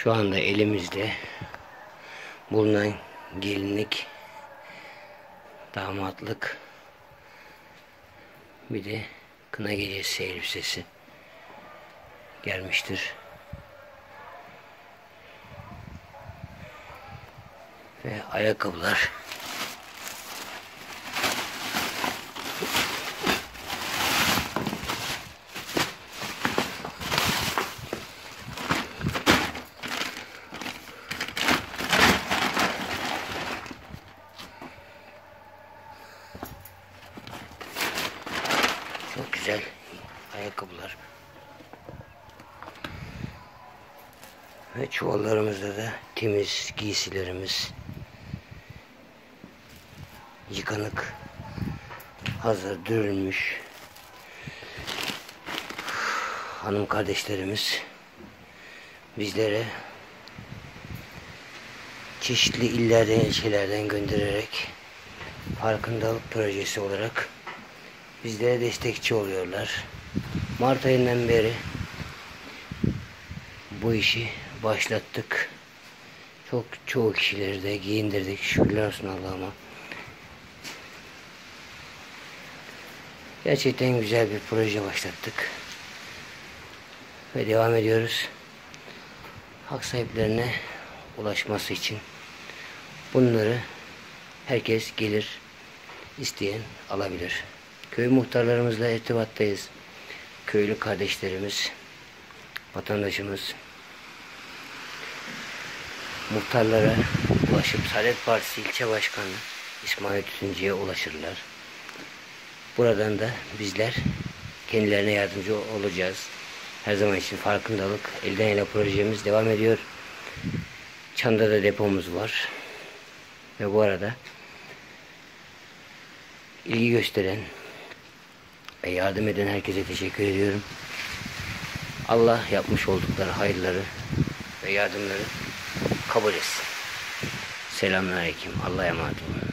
Şu anda elimizde bulunan gelinlik, damatlık, bir de kına gecesi elbisesi gelmiştir. Ve ayakkabılar. Çok güzel ayakkabılar. Ve çuvallarımızda da temiz giysilerimiz. Yıkanık. Hazır dürülmüş. Hanım kardeşlerimiz bizlere çeşitli illerden, ilçelerden göndererek farkındalık projesi olarak bizlere destekçi oluyorlar. Mart ayından beri bu işi başlattık. Çok çoğu kişileri de giyindirdik. Şükürler olsun Allah'ıma. Gerçekten güzel bir proje başlattık. Ve devam ediyoruz. Hak sahiplerine ulaşması için bunları herkes gelir isteyen alabilir. Köy muhtarlarımızla irtibattayız. Köylü kardeşlerimiz, vatandaşımız muhtarlara ulaşıp Saadet Partisi ilçe başkanı İsmail Tütüncü'ye ulaşırlar. Buradan da bizler kendilerine yardımcı olacağız. Her zaman için farkındalık, elden ele projemiz devam ediyor. Çanda da depomuz var. Ve bu arada ilgi gösteren ve yardım eden herkese teşekkür ediyorum. Allah yapmış oldukları hayırları ve yardımları kabul etsin. Selamünaleyküm. Allah'a emanet olun.